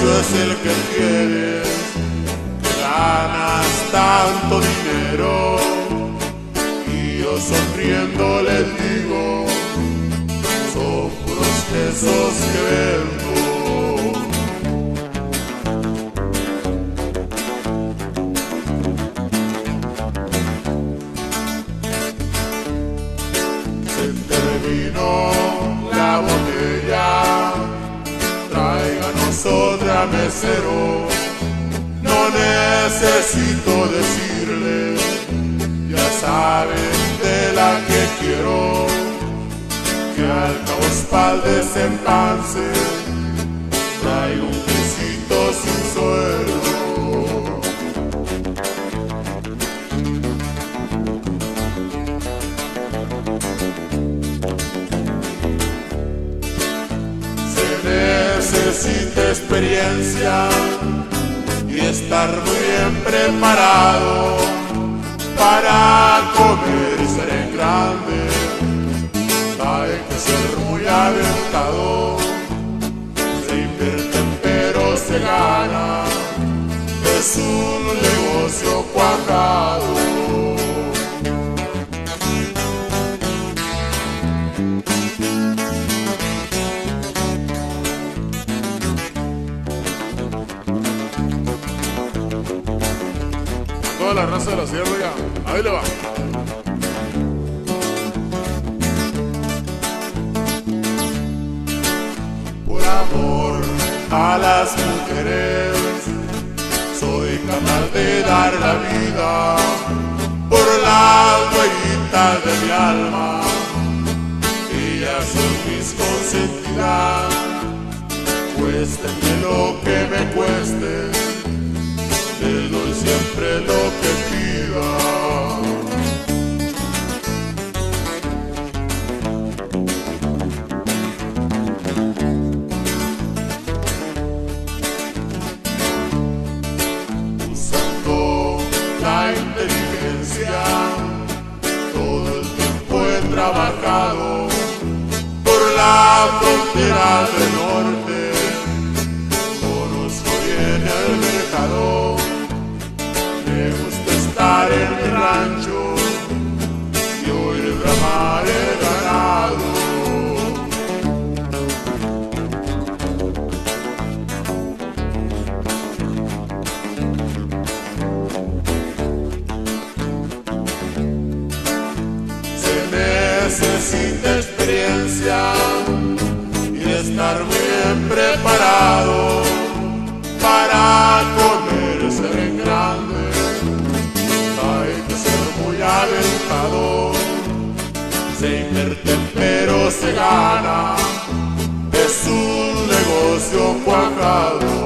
el que tienes, que ganas tanto dinero. Y yo sonriendo les digo, son puros que vendo. Se terminó No necesito decirle, ya saben de la que quiero, que al cabo pa'l desempance, traigo un experiencia y estar bien preparado para comer y ser en grande. Hay que ser muy aventado, se invierte pero se gana, es un negocio cuadrado. Toda la raza de la sierra ya. Ahí le va. por amor a las mujeres. Soy capaz de dar la vida por las huellitas de mi alma. Ellas son mis consentidas, cuéstenme lo que me cueste, doy siempre lo que pida. usando la inteligencia. Todo el tiempo he trabajado por la frontera del rancho y oír bramar el ganado. Se necesita experiencia y estar bien preparado pero se gana. Es un negocio cuajado.